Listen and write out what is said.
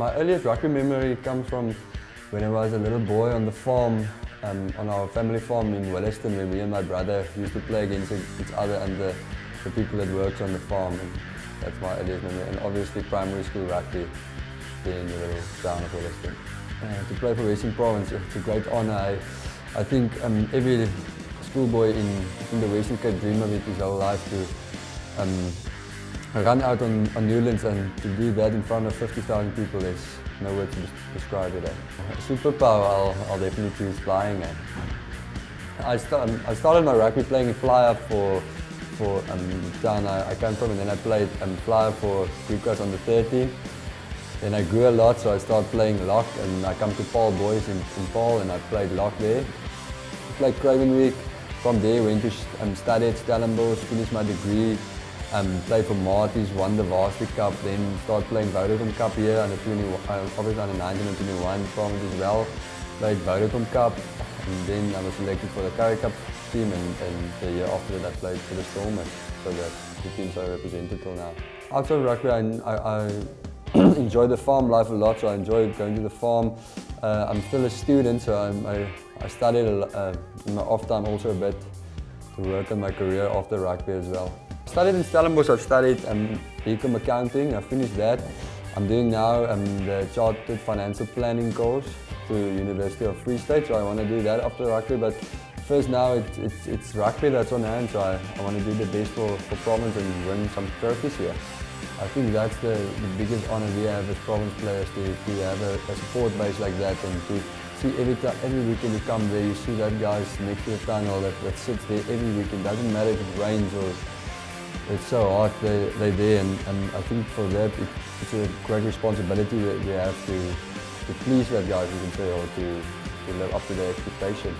my earliest rugby memory comes from when I was a little boy on the farm, um, on our family farm in Williston, where me and my brother used to play against each other and the, the people that worked on the farm. And that's my earliest memory. And obviously primary school rugby being the little town of Williston. Uh, to play for Western Province, it's a great honour. I, I think um, every schoolboy in, in the Western Cape dream of it his whole life to um, run out on, on Newlands and to do that in front of 50,000 people is no word to describe it. Superpower, I'll, I'll definitely choose flying. Eh? I, start, I started my rugby playing fly up for for um, town I, I came from and then I played um, fly for on the 30. Then I grew a lot so I started playing lock and I come to Paarl Boys in, in Paarl and I played lock there. I played Craven Week. From there went to um, study at Stellenbosch, finished my degree um, played for Maties, won the Varsity Cup, then started playing Vodacom Cup here under 21, uh, obviously under 19 and 21 province as well. Played Vodacom Cup, and then I was selected for the Currie Cup team, and, and the year after that I played for the Stormers, so that the teams I represented till now. Outside rugby, I, I, I enjoy the farm life a lot, so I enjoy going to the farm. Uh, I'm still a student, so I'm, i I, studied uh, in my off time also a bit to work on my career after rugby as well. I studied in Stellenbosch, I've studied um, BCom accounting, I finished that. I'm doing now um, the Chartered Financial Planning course to University of Free State, so I want to do that after rugby, but first now it, it's, it's rugby that's on hand, so I, I want to do the best for, for province and win some trophies here. I think that's the, the biggest honour we have as province players to, to have a, a support base like that and to see every, time, every weekend you come there, you see that guys next to the tunnel that, that sits there every weekend, doesn't matter if it rains or it's so hard they, they're there and, and I think for that it, it's a great responsibility that we have to, to please that guys, you can say, or to, to live up to their expectation.